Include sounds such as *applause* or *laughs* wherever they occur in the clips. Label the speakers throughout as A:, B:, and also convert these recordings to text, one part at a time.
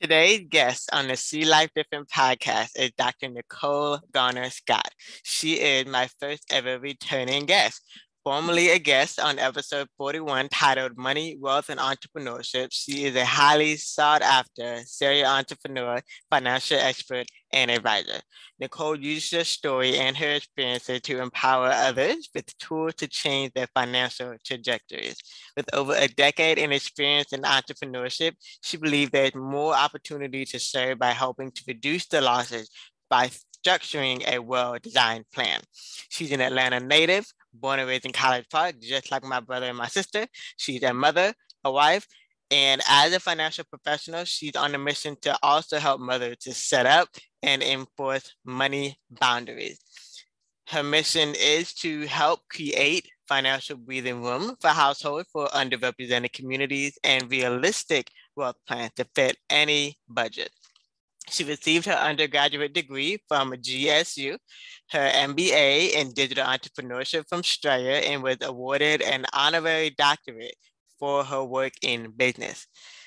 A: Today's guest on the See Life Different podcast is Dr. Nicole Garner Scott. She is my first ever returning guest formerly a guest on episode 41 titled Money, Wealth, and Entrepreneurship. She is a highly sought after serial entrepreneur, financial expert, and advisor. Nicole uses her story and her experiences to empower others with tools to change their financial trajectories. With over a decade in experience in entrepreneurship, she believes there's more opportunity to serve by helping to reduce the losses by structuring a well-designed plan. She's an Atlanta native born and raised in College Park, just like my brother and my sister. She's a mother, a wife, and as a financial professional, she's on a mission to also help mothers to set up and enforce money boundaries. Her mission is to help create financial breathing room for households for underrepresented communities and realistic wealth plans to fit any budget. She received her undergraduate degree from GSU, her MBA in digital entrepreneurship from Strayer, and was awarded an honorary doctorate for her work in business.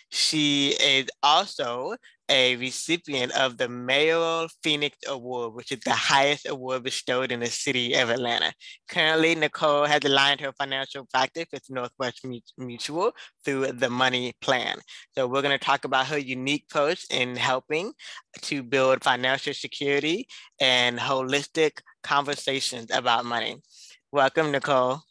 A: She is also a recipient of the Mayoral Phoenix Award, which is the highest award bestowed in the city of Atlanta. Currently, Nicole has aligned her financial practice with Northwestern Mutual through the Money Plan. So we're going to talk about her unique approach in helping to build financial security and holistic conversations about money. Welcome, Nicole.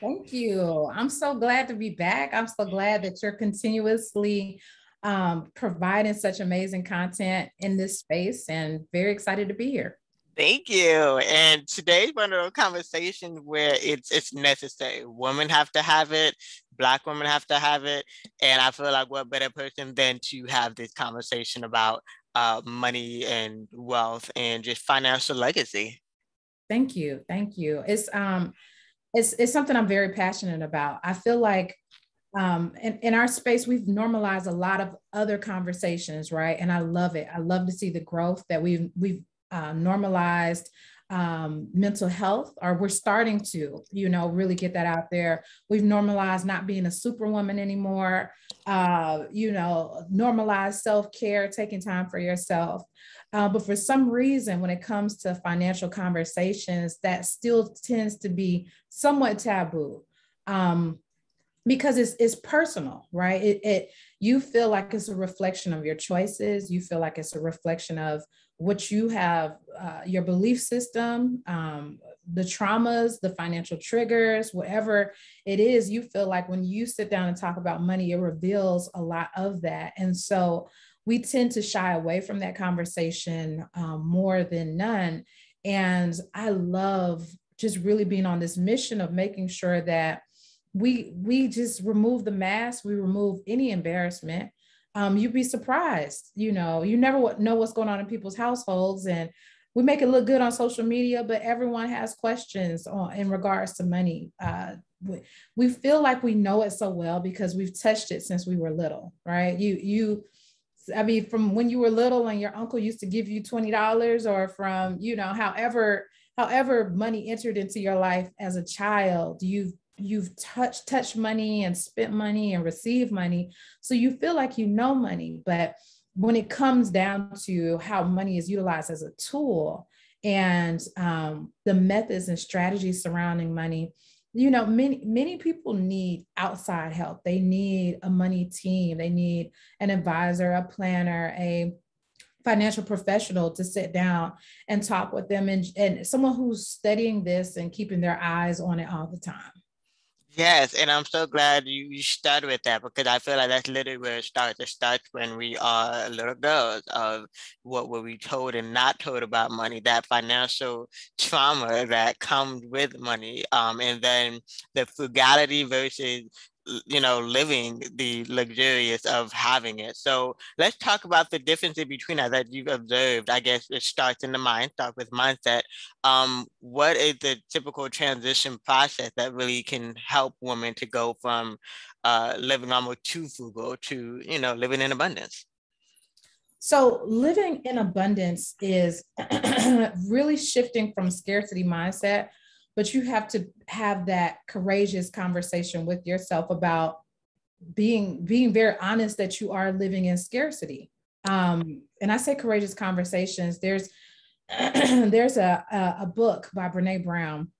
B: Thank you. I'm so glad to be back. I'm so glad that you're continuously um, providing such amazing content in this space and very excited to be here.
A: Thank you. And today's one of those conversations where it's it's necessary. Women have to have it, black women have to have it. And I feel like what better person than to have this conversation about uh, money and wealth and just financial legacy.
B: Thank you. Thank you. It's um it's it's something I'm very passionate about. I feel like um, in, in our space, we've normalized a lot of other conversations, right? And I love it. I love to see the growth that we've we've uh, normalized um, mental health, or we're starting to, you know, really get that out there. We've normalized not being a superwoman anymore. Uh, you know, normalize self care, taking time for yourself. Uh, but for some reason, when it comes to financial conversations, that still tends to be somewhat taboo um, because it's, it's personal, right? It, it you feel like it's a reflection of your choices. You feel like it's a reflection of what you have, uh, your belief system, um, the traumas, the financial triggers, whatever it is. You feel like when you sit down and talk about money, it reveals a lot of that, and so we tend to shy away from that conversation um, more than none. And I love just really being on this mission of making sure that we we just remove the mask, we remove any embarrassment. Um, you'd be surprised, you know, you never know what's going on in people's households, and we make it look good on social media, but everyone has questions on in regards to money. Uh, we, we feel like we know it so well because we've touched it since we were little, right? You you I mean, from when you were little and your uncle used to give you $20 or from, you know, however, however money entered into your life as a child, you've you've touched touched money and spent money and received money. So you feel like you know money. But when it comes down to how money is utilized as a tool and um, the methods and strategies surrounding money, you know many many people need outside help they need a money team they need an advisor a planner a financial professional to sit down and talk with them and, and someone who's studying this and keeping their eyes on it all the time
A: Yes, and I'm so glad you, you started with that because I feel like that's literally where it starts. It starts when we are little girls of what were we told and not told about money, that financial trauma that comes with money, um, and then the frugality versus you know, living the luxurious of having it. So let's talk about the differences between that that you've observed. I guess it starts in the mind, start with mindset. Um, what is the typical transition process that really can help women to go from uh, living almost too frugal to, you know, living in abundance?
B: So living in abundance is *clears throat* really shifting from scarcity mindset but you have to have that courageous conversation with yourself about being being very honest that you are living in scarcity Um, and I say courageous conversations. There's *clears throat* there's a, a, a book by Brene Brown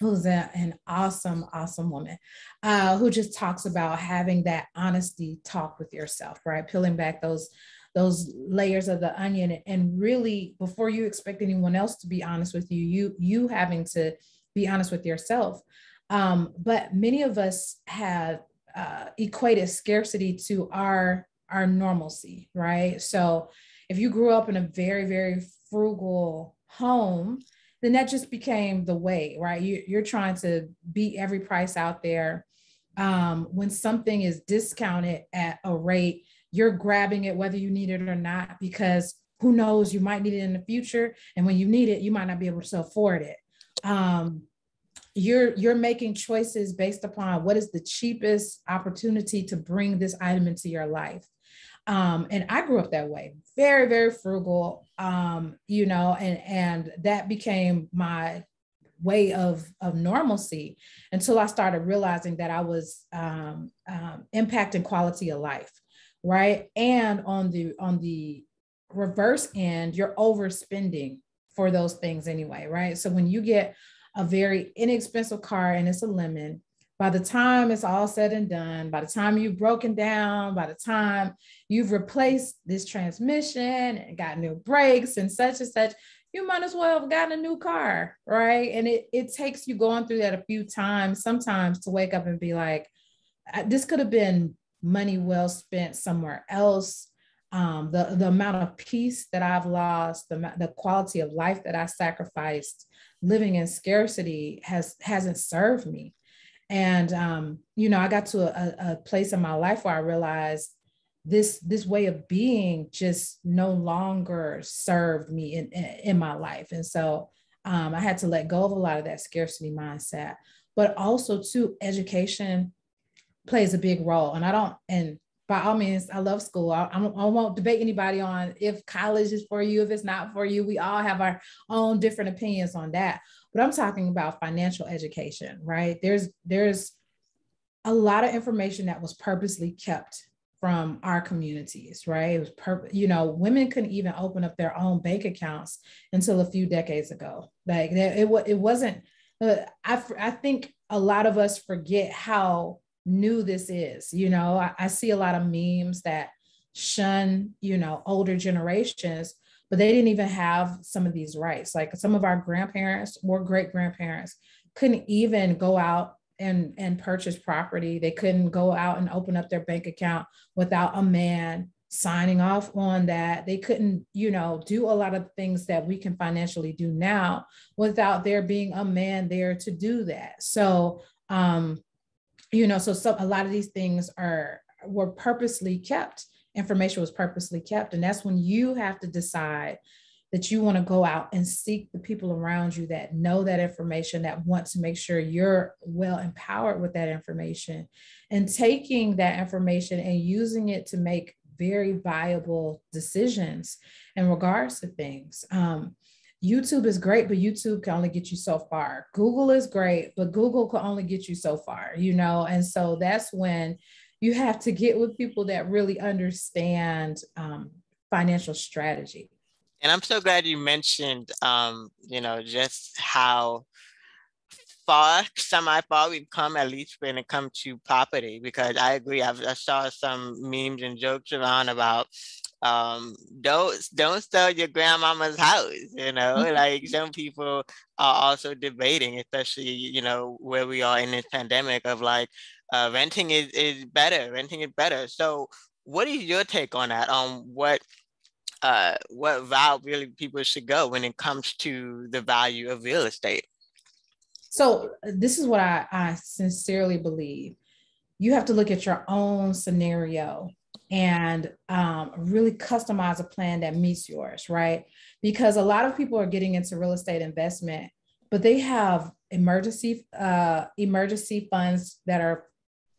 B: who's a, an awesome, awesome woman, uh, who just talks about having that honesty talk with yourself, right? Peeling back those those layers of the onion and really before you expect anyone else to be honest with you you you having to be honest with yourself um, but many of us have uh, equated scarcity to our our normalcy right so if you grew up in a very very frugal home then that just became the way, right? You, you're trying to beat every price out there. Um, when something is discounted at a rate, you're grabbing it whether you need it or not, because who knows, you might need it in the future. And when you need it, you might not be able to afford it. Um, you're you're making choices based upon what is the cheapest opportunity to bring this item into your life um, and I grew up that way, very, very frugal, um, you know, and, and that became my way of, of normalcy until I started realizing that I was um, um, impacting quality of life, right? And on the on the reverse end, you're overspending for those things anyway, right? So when you get a very inexpensive car and it's a lemon, by the time it's all said and done, by the time you've broken down, by the time you've replaced this transmission and got new brakes and such and such, you might as well have gotten a new car, right? And it, it takes you going through that a few times, sometimes to wake up and be like, this could have been money well spent somewhere else. Um, the, the amount of peace that I've lost, the, the quality of life that I sacrificed living in scarcity has hasn't served me. And um, you know i got to a, a, place in my life where i realized this this way of being just no longer served me in, in, in my life. And so um, i had to let go of a lot of that scarcity mindset. But also too education plays a big role. And i don't and by all means i love school I, I won't debate anybody on if college is for you if it's not for you we all have our own different opinions on that but I'm talking about financial education, right? There's there's a lot of information that was purposely kept from our communities, right? It was per, you know, women couldn't even open up their own bank accounts until a few decades ago. Like it, it, it wasn't. Uh, I I think a lot of us forget how new this is. You know, I, I see a lot of memes that shun, you know, older generations but they didn't even have some of these rights. Like some of our grandparents or great grandparents couldn't even go out and, and purchase property. They couldn't go out and open up their bank account without a man signing off on that. They couldn't, you know, do a lot of things that we can financially do now without there being a man there to do that. So, um, you know, so some, a lot of these things are were purposely kept information was purposely kept. And that's when you have to decide that you want to go out and seek the people around you that know that information, that want to make sure you're well empowered with that information, and taking that information and using it to make very viable decisions in regards to things. Um, YouTube is great, but YouTube can only get you so far. Google is great, but Google can only get you so far, you know? And so that's when you have to get with people that really understand um, financial strategy.
A: And I'm so glad you mentioned, um, you know, just how far, semi far we've come, at least when it comes to property, because I agree. I've, I saw some memes and jokes around about um, don't don't sell your grandmama's house. You know, mm-hmm. like some people are also debating, especially you know where we are in this pandemic of like, uh, renting is, is better, renting is better. So what is your take on that? On what uh, what route really people should go when it comes to the value of real estate?
B: So this is what I, I sincerely believe. You have to look at your own scenario and um, really customize a plan that meets yours, right? Because a lot of people are getting into real estate investment, but they have emergency uh, emergency funds that are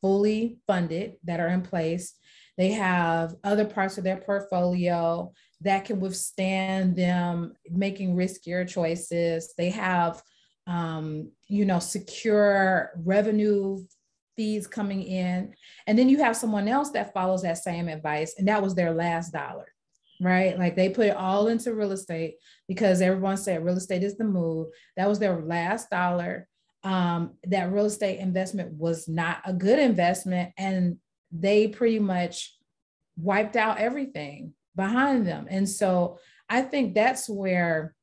B: fully funded that are in place. They have other parts of their portfolio that can withstand them making riskier choices. They have, um, you know, secure revenue fees coming in. And then you have someone else that follows that same advice, and that was their last dollar. right? Like they put it all into real estate because everyone said real estate is the move. That was their last dollar. Um, that real estate investment was not a good investment. And they pretty much wiped out everything behind them. And so I think that's where,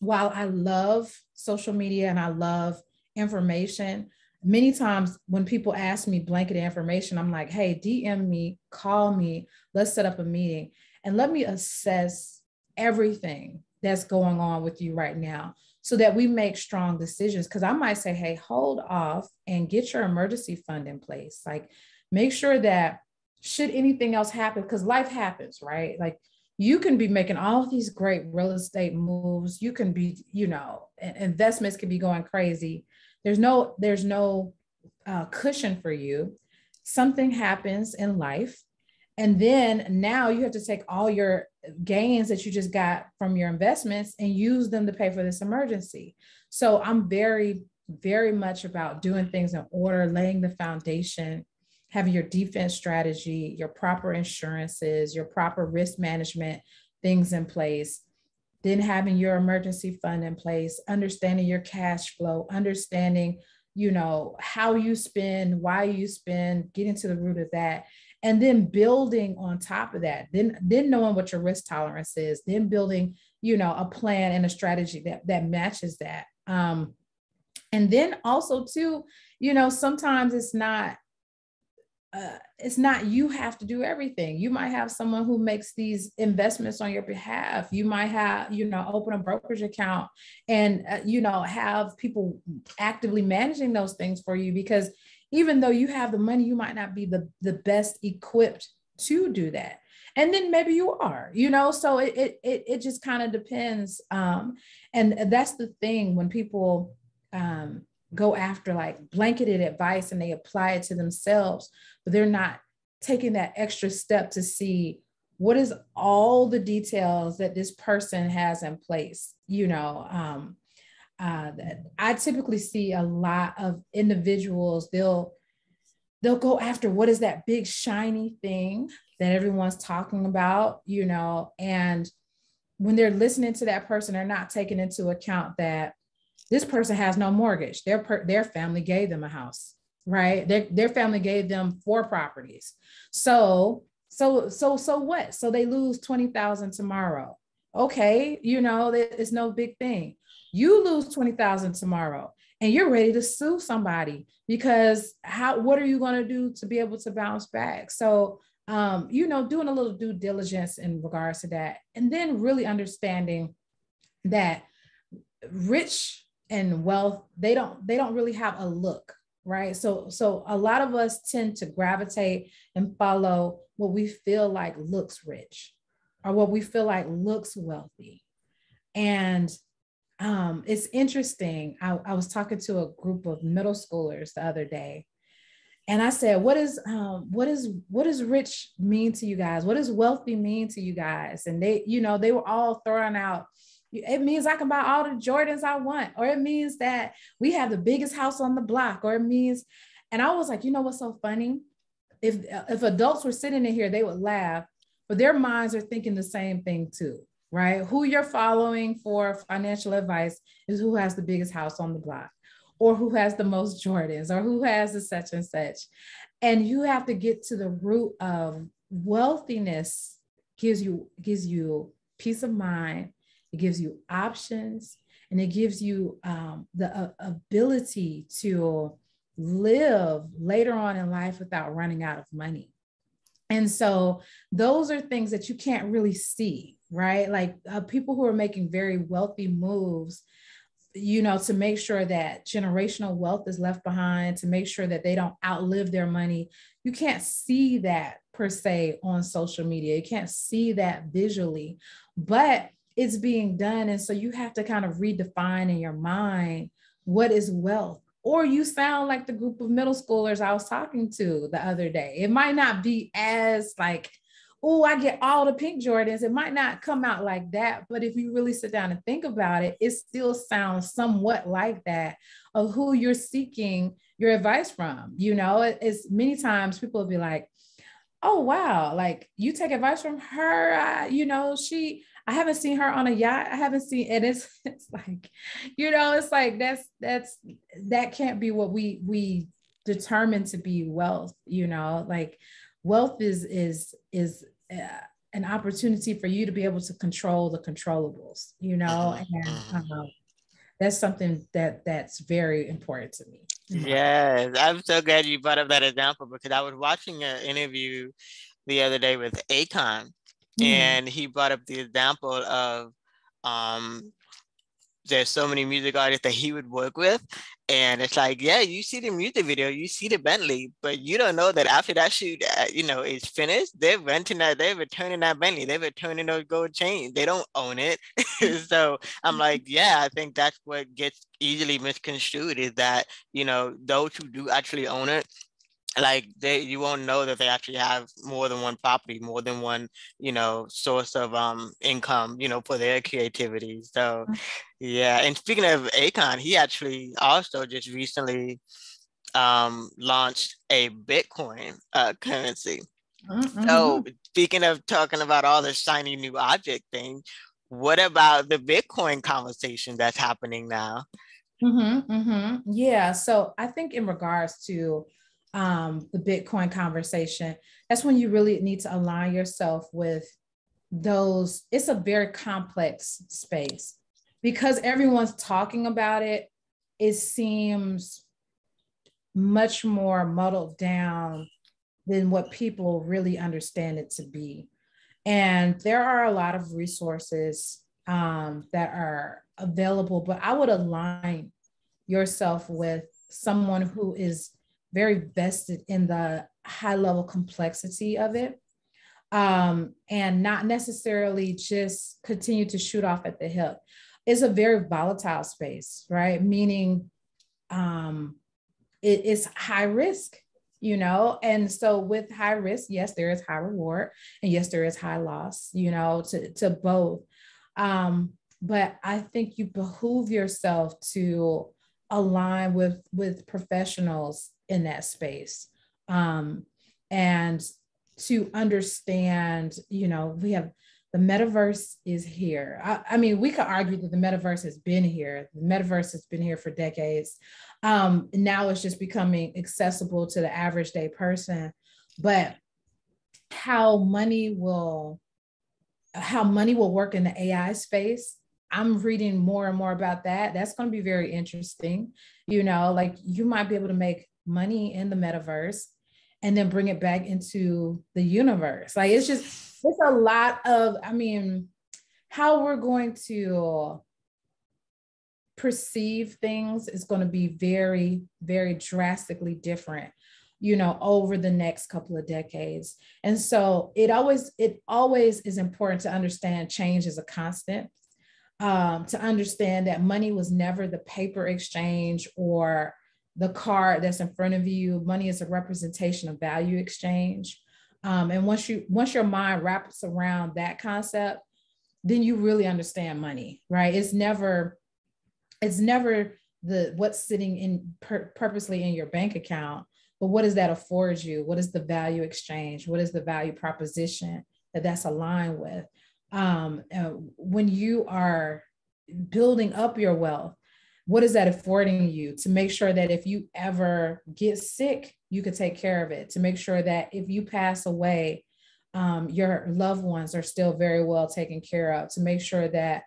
B: while I love social media and I love information, many times when people ask me blanket information, I'm like, hey, DM me, call me, let's set up a meeting and let me assess everything that's going on with you right now so that we make strong decisions. Because I might say, hey, hold off and get your emergency fund in place. Like, make sure that should anything else happen, because life happens, right? Like, you can be making all these great real estate moves. You can be, you know, investments can be going crazy. There's no, there's no uh, cushion for you. Something happens in life and then now you have to take all your gains that you just got from your investments and use them to pay for this emergency. So I'm very, very much about doing things in order, laying the foundation, having your defense strategy, your proper insurances, your proper risk management things in place, then having your emergency fund in place, understanding your cash flow, understanding you know how you spend why you spend getting to the root of that and then building on top of that then then knowing what your risk tolerance is then building you know a plan and a strategy that that matches that. Um and then also too you know sometimes it's not uh, it's not you have to do everything you might have someone who makes these investments on your behalf you might have you know open a brokerage account and uh, you know have people actively managing those things for you because even though you have the money, you might not be the, the best equipped to do that. And then maybe you are, you know, so it it it, it just kind of depends. Um, and that's the thing when people um, go after like blanketed advice and they apply it to themselves, but they're not taking that extra step to see what is all the details that this person has in place, you know. Um, uh, I typically see a lot of individuals, they'll they'll go after what is that big shiny thing that everyone's talking about, you know, and when they're listening to that person, they're not taking into account that this person has no mortgage. Their per, their family gave them a house, right? Their their family gave them four properties. So so so so what? So they lose twenty thousand tomorrow. Okay, you know, it's no big thing. You lose 20,000 tomorrow and you're ready to sue somebody because how what are you going to do to be able to bounce back? So um, you know, doing a little due diligence in regards to that, and then really understanding that rich and wealth, they don't they don't really have a look, right? So so a lot of us tend to gravitate and follow what we feel like looks rich or what we feel like looks wealthy. And um, it's interesting. I, I, was talking to a group of middle schoolers the other day, and I said, "What is um, what is what does rich mean to you guys? What does wealthy mean to you guys?" And they, you know, they were all throwing out. It means I can buy all the Jordans I want, or it means that we have the biggest house on the block, or it means, and I was like, you know what's so funny? If if adults were sitting in here, they would laugh, but their minds are thinking the same thing too right? Who you're following for financial advice is who has the biggest house on the block or who has the most Jordans or who has the such and such. And you have to get to the root of wealthiness gives you gives you peace of mind, it gives you options, and it gives you um, the uh, ability to live later on in life without running out of money. And so those are things that you can't really see right? Like uh, people who are making very wealthy moves, you know, to make sure that generational wealth is left behind, to make sure that they don't outlive their money. You can't see that per se on social media. You can't see that visually, but it's being done. And so you have to kind of redefine in your mind what is wealth or you sound like the group of middle schoolers I was talking to the other day. It might not be as like oh, I get all the pink Jordans. It might not come out like that, but if you really sit down and think about it, it still sounds somewhat like that of who you're seeking your advice from. You know, it's many times people will be like, oh wow, like you take advice from her. You know, she I haven't seen her on a yacht. I haven't seen, and it's *laughs* it's like, you know, it's like that's that's that can't be what we we determine to be wealth. You know, like wealth is is is uh, an opportunity for you to be able to control the controllables. You know, mm-hmm. and um, that's something that that's very important to me.
A: Yes, I'm so glad you brought up that example because I was watching an interview the other day with Akon, mm. and he brought up the example of um, there's so many music artists that he would work with. And it's like, yeah, you see the music video, you see the Bentley, but you don't know that after that shoot, uh, you know, is finished, they're renting that, they're returning that Bentley, they're returning those gold chains. They don't own it. *laughs* so I'm like, yeah, I think that's what gets easily misconstrued is that, you know, those who do actually own it, like they you won't know that they actually have more than one property more than one you know source of um income you know for their creativity so mm. yeah and speaking of akon he actually also just recently um launched a bitcoin uh currency mm-hmm. so speaking of talking about all the shiny new object thing what about the bitcoin conversation that's happening now
B: mm-hmm, mm-hmm. yeah so i think in regards to um, the Bitcoin conversation, that's when you really need to align yourself with those. It's a very complex space because everyone's talking about it. It seems much more muddled down than what people really understand it to be. And there are a lot of resources um, that are available, but I would align yourself with someone who is very vested in the high level complexity of it um, and not necessarily just continue to shoot off at the hip. It's a very volatile space, right? Meaning um, it is high risk, you know? And so with high risk, yes, there is high reward, and yes, there is high loss, you know, to, to both. Um, but I think you behoove yourself to align with with professionals in that space. Um, and to understand you know we have the metaverse is here. I, I, mean we could argue that the metaverse has been here. The metaverse has been here for decades. Um, now it's just becoming accessible to the average day person. But how money will how money will work in the ai space i'm reading more and more about that. That's going to be very interesting. You know like you might be able to make money in the metaverse and then bring it back into the universe. Like it's just, it's a lot of, I mean, how we're going to perceive things is going to be very, very drastically different you know over the next couple of decades and so it always it always is important to understand change is a constant um, to understand that money was never the paper exchange or the card that's in front of you. Money is a representation of value exchange. Um, and once you once your mind wraps around that concept, then you really understand money, right? It's never it's never the what's sitting in per, purposely in your bank account, but what does that afford you? What is the value exchange? What is the value proposition that that's aligned with? Um, when you are building up your wealth, what is that affording you to make sure that if you ever get sick, you could take care of it, to make sure that if you pass away, um, your loved ones are still very well taken care of, to make sure that,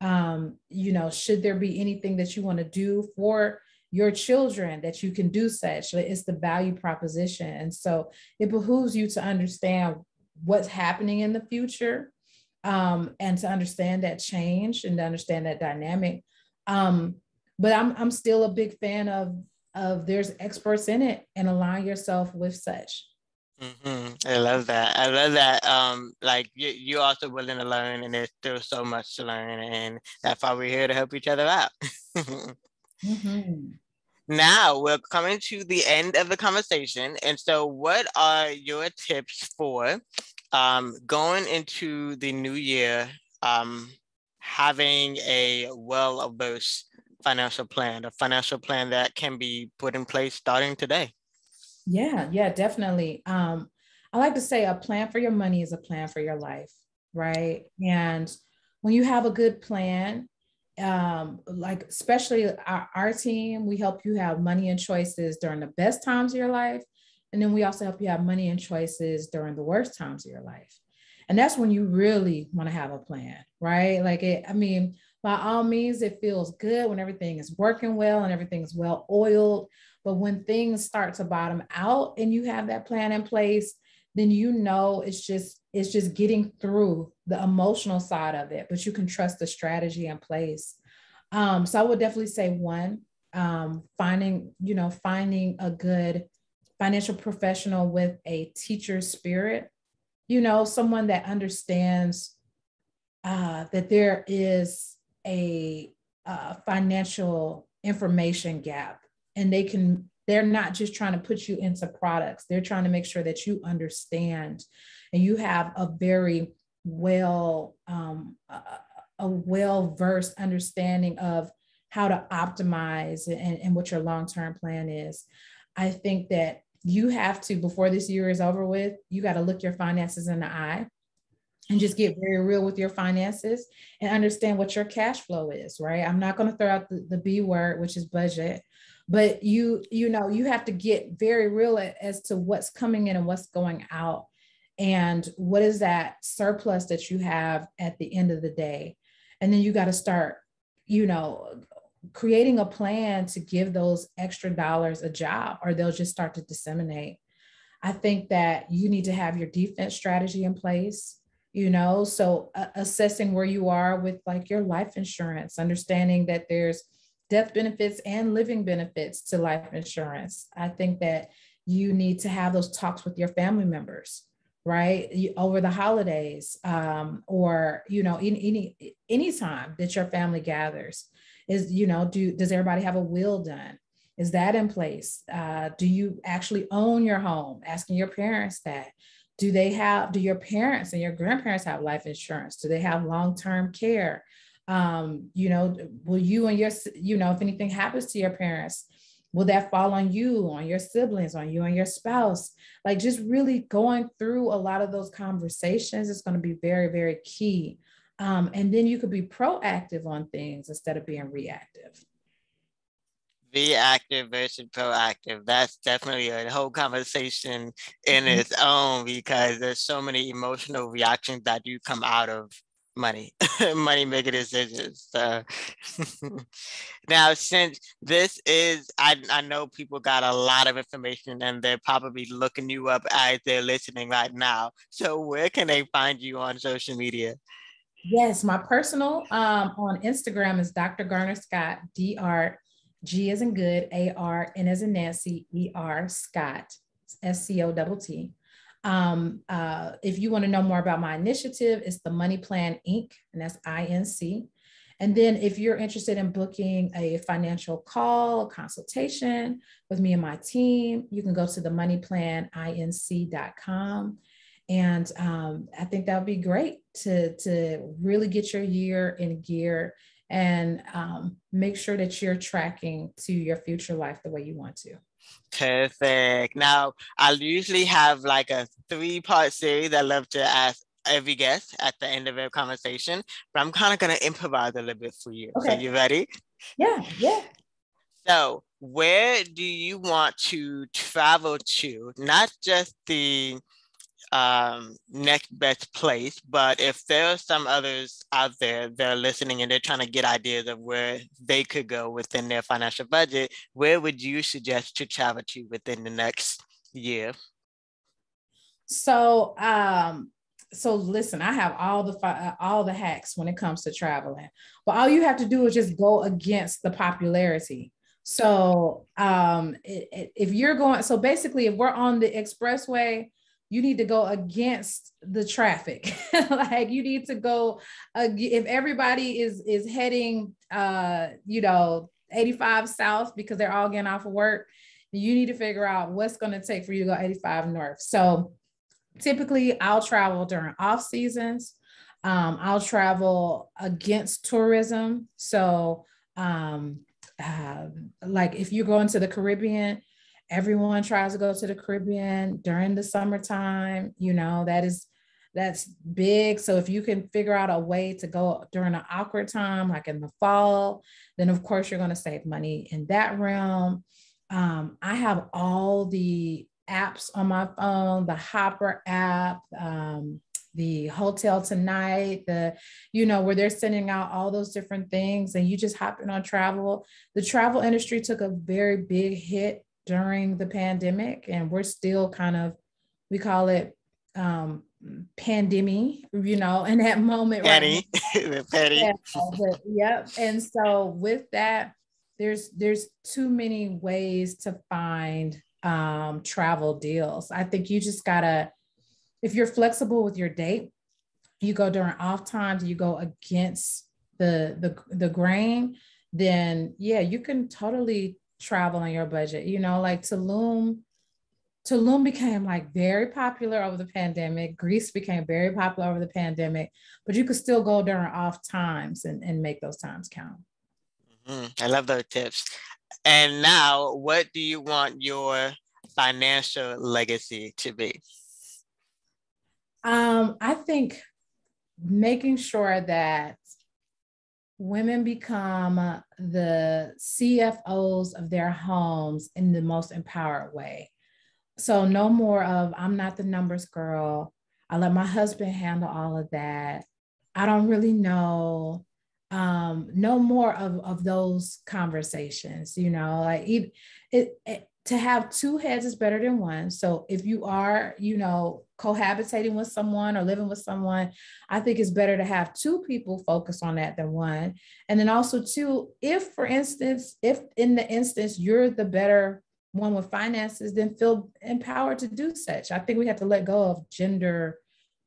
B: um, you know, should there be anything that you want to do for your children that you can do such, it's the value proposition. And so it behooves you to understand what's happening in the future um, and to understand that change and to understand that dynamic. Um, but I'm I'm still a big fan of of there's experts in it and align yourself with such.
A: Mm-hmm. I love that. I love that. Um, like you, you're also willing to learn, and there's still so much to learn, and that's why we're here to help each other out. mm-hmm. *laughs* Now we're coming to the end of the conversation, and so, what are your tips for um, going into the new year, um, having a well-versed financial plan, a financial plan that can be put in place starting today?
B: Yeah, yeah, definitely. Um, I like to say a plan for your money is a plan for your life, right? And when you have a good plan, um, like especially our, our team, we help you have money and choices during the best times of your life. And then we also help you have money and choices during the worst times of your life. And that's when you really want to have a plan, right? Like it, I mean, by all means, it feels good when everything is working well and everything's well oiled. But when things start to bottom out and you have that plan in place, then you know it's just it's just getting through the emotional side of it, but you can trust the strategy in place. Um, so I would definitely say one, um, finding, you know, finding a good financial professional with a teacher spirit, you know, someone that understands uh, that there is a, a financial information gap. And they can they're not just trying to put you into products. They're trying to make sure that you understand and you have a very well um, a, a well versed understanding of how to optimize and, and what your long-term plan is. I think that you have to before this year is over with you got to look your finances in the eye and just get very real with your finances and understand what your cash flow is right? I'm not going to throw out the, the b word which is budget but you you know you have to get very real as to what's coming in and what's going out and what is that surplus that you have at the end of the day. And then you got to start you know creating a plan to give those extra dollars a job or they'll just start to disseminate. I think that you need to have your defense strategy in place you know so uh, assessing where you are with like your life insurance understanding that there's death benefits and living benefits to life insurance. I think that you need to have those talks with your family members right? Over the holidays um, or you know any any any time that your family gathers is you know do does everybody have a will done? Is that in place? Uh, do you actually own your home? Asking your parents that do they have do your parents and your grandparents have life insurance do they have long-term care um, you know, will you and your, you know, if anything happens to your parents, will that fall on you, on your siblings, on you and your spouse? Like just really going through a lot of those conversations is going to be very, very key. Um, and then you could be proactive on things instead of being reactive.
A: Be active versus proactive. That's definitely a whole conversation in mm-hmm. its own because there's so many emotional reactions that do come out of money, *laughs* money making decisions. So *laughs* now, since this is, I, I know people got a lot of information and they're probably looking you up as they're listening right now. So, where can they find you on social media?
B: Yes, my personal um, on Instagram is Dr. Garner Scott, D R G as in good, A R N as in Nancy, E R Scott, S C O. Um, uh, if you want to know more about my initiative, it's the Money Plan Inc., and that's INC. And then if you're interested in booking a financial call, a consultation with me and my team, you can go to the moneyplaninc.com. And um, I think that would be great to, to really get your year in gear and um, make sure that you're tracking to your future life the way you want to.
A: Perfect. Now, I'll usually have like a three part series I love to ask every guest at the end of every conversation, but I'm kind of going to improvise a little bit for you. Okay. So, you ready?
B: Yeah, yeah.
A: So, where do you want to travel to? Not just the um, next best place. But if there are some others out there that are listening and they're trying to get ideas of where they could go within their financial budget, where would you suggest to travel to within the next year?
B: So, um, so listen, I have all the uh, all the hacks when it comes to traveling, but all you have to do is just go against the popularity. So, um, it, it, if you're going, so basically, if we're on the expressway you need to go against the traffic. *laughs* Like you need to go uh, if everybody is is heading uh you know 85 south because they're all getting off of work you need to figure out what's going to take for you to go 85 north. So typically i'll travel during off seasons. Um, i'll travel against tourism. So um, uh, like if you're going to the caribbean everyone tries to go to the Caribbean during the summertime. You know, that is that's big. So if you can figure out a way to go during an awkward time, like in the fall, then of course you're going to save money in that realm. Um, I have all the apps on my phone, the Hopper app, um, the Hotel Tonight, the, you know, where they're sending out all those different things and you just hop in on travel. The travel industry took a very big hit during the pandemic and we're still kind of, we call it um, pandemic, you know, in that moment.
A: Penny, right Penny. *laughs*
B: Yeah, but, yep. And so with that, there's there's too many ways to find um, travel deals. I think you just gotta, if you're flexible with your date, you go during off times, you go against the the the grain, then yeah, you can totally travel on your budget. You know, like Tulum Tulum became like very popular over the pandemic. Greece became very popular over the pandemic, but you could still go during off times and, and make those times count.
A: Mm-hmm. I love those tips. And now, what do you want your financial legacy to be?
B: Um, I think making sure that women become the CFOs of their homes in the most empowered way. So no more of I'm not the numbers girl. I let my husband handle all of that. I don't really know. Um, no more of, of those conversations, you know, like it, it, it to have two heads is better than one. So if you are, you know, cohabitating with someone or living with someone, I think it's better to have two people focus on that than one. And then also two, if for instance, if in the instance you're the better one with finances, then feel empowered to do such. I think we have to let go of gender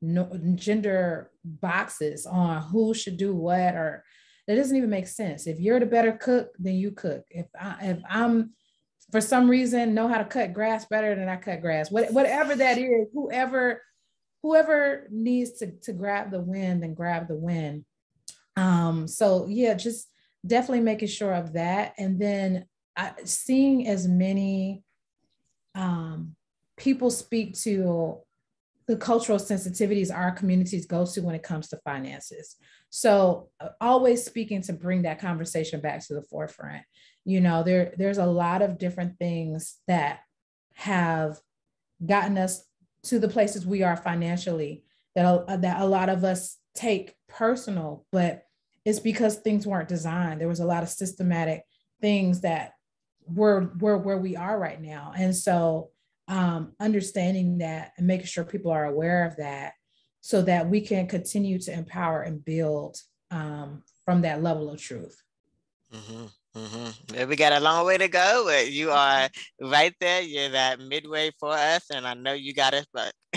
B: no, gender boxes on who should do what or that doesn't even make sense. If you're the better cook, then you cook. If I if I'm for some reason know how to cut grass better than I cut grass, what, whatever that is, whoever whoever needs to to grab the win, then grab the win. Um, so yeah, just definitely making sure of that. And then I, seeing as many um, people speak to the cultural sensitivities our communities go to when it comes to finances. So uh, always speaking to bring that conversation back to the forefront. You know, there there's a lot of different things that have gotten us to the places we are financially that a, that a lot of us take personal, but it's because things weren't designed. There was a lot of systematic things that we're we're where we are right now and so um, understanding that and making sure people are aware of that so that we can continue to empower and build um, from that level of truth
A: mm-hmm. Mm-hmm. We got a long way to go, but you are right there. You're that midway for us, and I know you got us. But *laughs*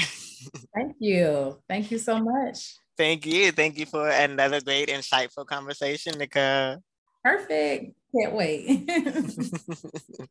B: thank you, thank you so much.
A: Thank you, thank you for another great, insightful conversation, Nicole.
B: Perfect. Can't wait. *laughs*